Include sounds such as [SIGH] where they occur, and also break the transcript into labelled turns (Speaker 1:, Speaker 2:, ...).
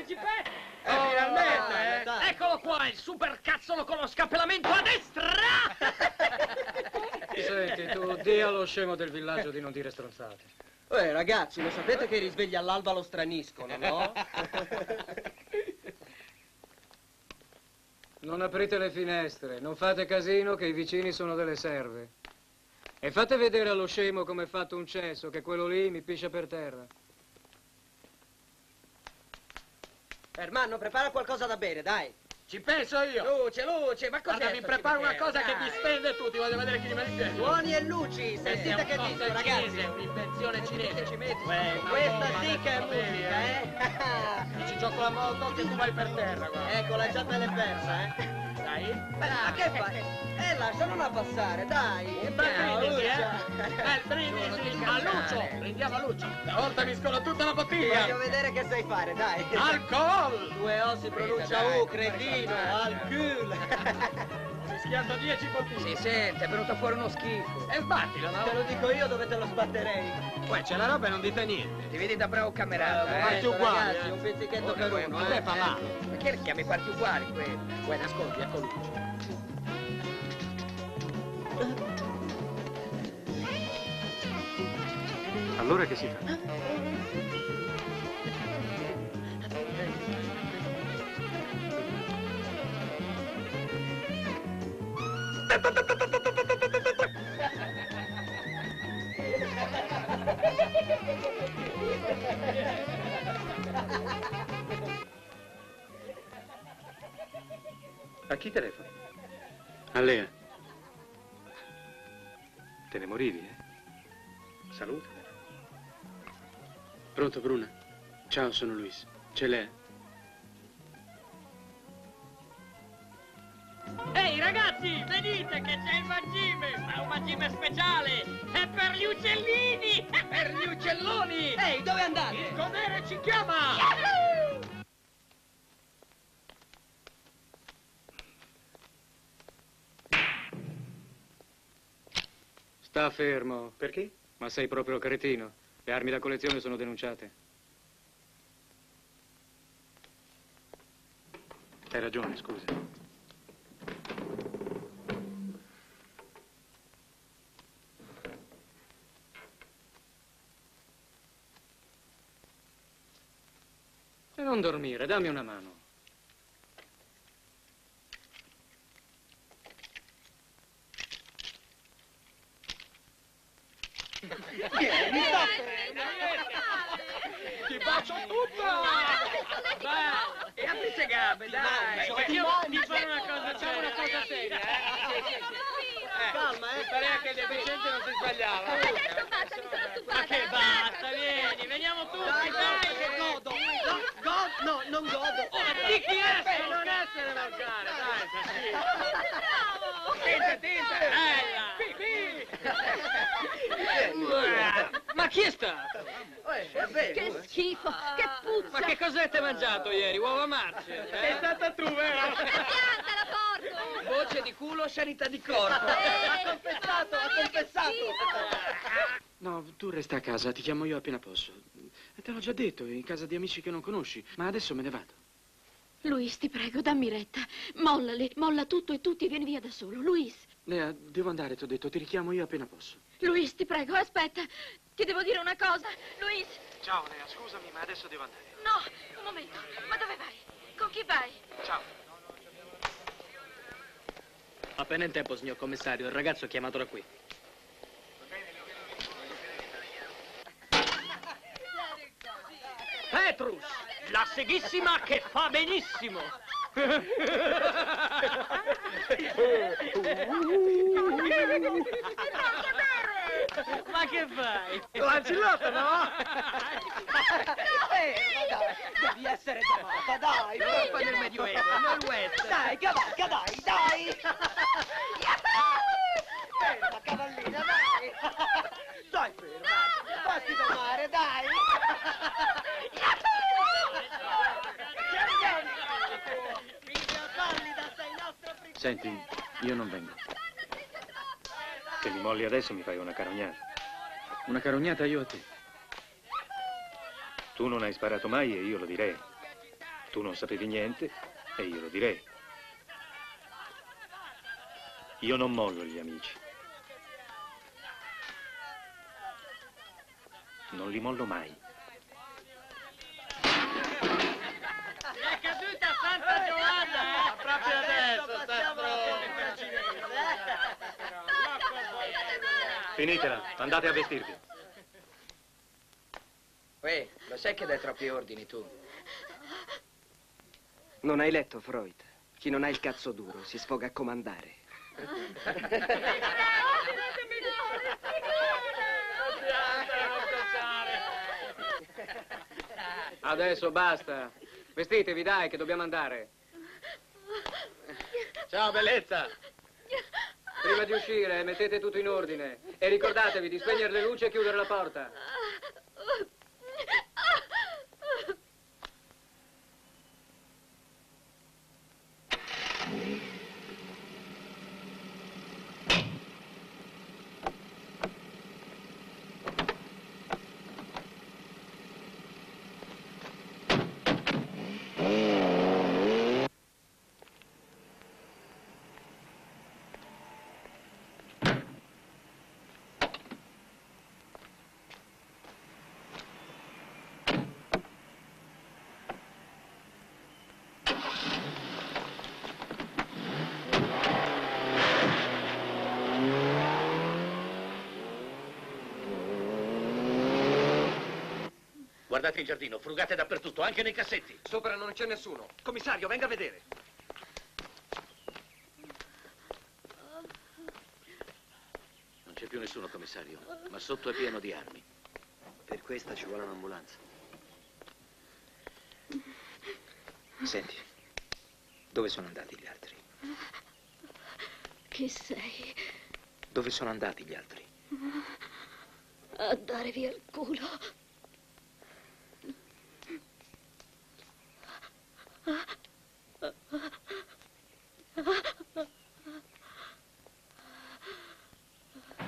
Speaker 1: Eri Gippetto!
Speaker 2: Eh,
Speaker 1: Oh,
Speaker 2: finalmente,
Speaker 1: eh.
Speaker 2: eh. Dai.
Speaker 1: Eccolo qua, il super cazzolo con lo scappellamento a destra!
Speaker 3: Senti, tu di allo scemo del villaggio di non dire stronzate.
Speaker 2: Eh, ragazzi, lo sapete che i risvegli all'alba lo straniscono, no?
Speaker 3: Non aprite le finestre, non fate casino che i vicini sono delle serve. E fate vedere allo scemo come è fatto un cesso, che quello lì mi piscia per terra.
Speaker 2: Ermanno, prepara qualcosa da bere, dai.
Speaker 1: Ci penso io!
Speaker 2: Luce, luce, ma cos'è?
Speaker 1: Guarda, mi preparo una cosa che
Speaker 2: Dai.
Speaker 1: vi stende tutti, voglio vedere chi rimane in piedi.
Speaker 2: Suoni e luci, sentite che dico, ragazzi.
Speaker 1: Cinese, un'invenzione cinese.
Speaker 2: Ci metti.
Speaker 1: Una
Speaker 2: Questa sì che è musica, eh?
Speaker 1: E ci gioco la moto che tu vai per terra, guarda.
Speaker 2: Ecco, la già te l'hai persa, eh?
Speaker 1: Dai.
Speaker 2: Ma che fai? Eh, lasciamola passare, dai.
Speaker 1: Un bel
Speaker 2: Ciao,
Speaker 1: brindisi, eh? Brindisi a Lucio. [LAUGHS] Prendiamo a Lucio. Stavolta mi scolo tutta la bottiglia.
Speaker 2: Voglio vedere che sai fare, dai.
Speaker 1: Alcol!
Speaker 2: Due O si pronuncia U, cretino, al
Speaker 1: mischiato 10 bottiglie.
Speaker 4: Si sente, è venuto fuori uno schifo.
Speaker 1: E sbattila,
Speaker 2: Te
Speaker 1: no?
Speaker 2: lo dico io dove te lo sbatterei.
Speaker 1: Poi c'è la roba e non dite niente.
Speaker 4: Ti vedi da bravo camerata,
Speaker 2: Eh,
Speaker 4: eh?
Speaker 1: Parti uguali,
Speaker 2: ragazzi,
Speaker 1: eh.
Speaker 2: un pizzichetto
Speaker 4: Oh,
Speaker 2: per uno. eh.
Speaker 1: te fa male.
Speaker 4: Ma che li chiami parti uguali quelli?
Speaker 1: Poi nascondi, ecco Lucio.
Speaker 3: Allora che si fa? A chi telefoni? A Lea. Te ne morivi, eh? Salutamela.
Speaker 5: Pronto, Bruna? Ciao, sono Luis. C'è lei?
Speaker 1: Che c'è il mangime! Ma è un mangime speciale! È per gli uccellini! Per gli uccelloni!
Speaker 2: Ehi, dove andate?
Speaker 1: Il godere ci chiama!
Speaker 3: Sta fermo. Perché? Ma sei proprio cretino. Le armi da collezione sono denunciate. Hai ragione, scusa. E non dormire, dammi una mano.
Speaker 1: Ti bacio tutta! Vai!
Speaker 4: E apri le gambe, dai!
Speaker 1: Perché io ti fare una cosa seria, una cosa seria, eh?
Speaker 2: Calma, eh.
Speaker 1: Pare che il deficiente non si sbagliava.
Speaker 6: Adesso basta, mi sono stufata.
Speaker 1: Ma che basta, vieni, veniamo tutti,
Speaker 2: Dai,
Speaker 1: dai!
Speaker 2: che godo. No, go- no, non godo.
Speaker 1: Oh, di chi è? Non essere volgare, dai, Sassì.
Speaker 6: Bravo!
Speaker 1: Tinta, tinta! Bella! Ma chi è stato?
Speaker 2: Eh, è vero.
Speaker 6: Che schifo, che puzza!
Speaker 1: Ma che cos'avete mangiato ieri? Uova marce? Sei stata tu, vero?
Speaker 6: Pianta la porco!
Speaker 4: Voce di culo, sanità di corpo.
Speaker 6: Ha
Speaker 2: confessato, ha confessato.
Speaker 5: No, tu resta a casa, ti chiamo io appena posso. Te l'ho già detto, in casa di amici che non conosci, ma adesso me ne vado.
Speaker 6: Luis, ti prego, dammi retta. Mollali, molla tutto e tutti e vieni via da solo. Luis,
Speaker 5: Lea, devo andare, ti ho detto, ti richiamo io appena posso.
Speaker 6: Luis, ti prego, aspetta. Ti devo dire una cosa. Luis,
Speaker 5: Ciao, Lea, scusami, ma adesso devo andare.
Speaker 6: no, un momento. Ma dove vai? Con chi vai?
Speaker 5: Ciao.
Speaker 1: Appena in tempo, signor commissario, il ragazzo è chiamato da qui. Petrus, la seghissima che fa benissimo. [LAUGHS] [LAUGHS] Ma che fai? L'ancillota, [LAUGHS] no?
Speaker 2: Eh, ma dai, devi essere domata, dai.
Speaker 4: Colpa del Medioevo, non West.
Speaker 2: Dai, cavalca, dai, dai. [LAUGHS] Ferma, cavallina, dai. Stai ferma. Fatti domare, dai. Figlia pallida, sei nostro principe.
Speaker 3: Senti, io non vengo. Che mi molli adesso mi fai una carognata. Una carognata io a te.
Speaker 7: Tu non hai sparato mai e io lo direi. Tu non sapevi niente e io lo direi. Io non mollo gli amici. Non li mollo mai.
Speaker 8: È caduta Santa Giovanna, eh?
Speaker 1: Proprio adesso,
Speaker 7: Finitela, andate a vestirvi.
Speaker 4: Uè, lo sai che dai troppi ordini tu?
Speaker 2: Non hai letto Freud? Chi non ha il cazzo duro si sfoga a comandare.
Speaker 3: Adesso basta. Vestitevi, dai, che dobbiamo andare.
Speaker 1: Ciao, bellezza.
Speaker 3: Prima di uscire, mettete tutto in ordine. E ricordatevi di spegnere le luci e chiudere la porta.
Speaker 9: Guardate in giardino, frugate dappertutto, anche nei cassetti.
Speaker 2: Sopra non c'è nessuno. Commissario, venga a vedere.
Speaker 9: Non c'è più nessuno, commissario, ma sotto è pieno di armi.
Speaker 2: Per questa ci vuole un'ambulanza. Senti, dove sono andati gli altri?
Speaker 6: Chi sei?
Speaker 2: Dove sono andati gli altri?
Speaker 6: A dare via il culo. 啊呃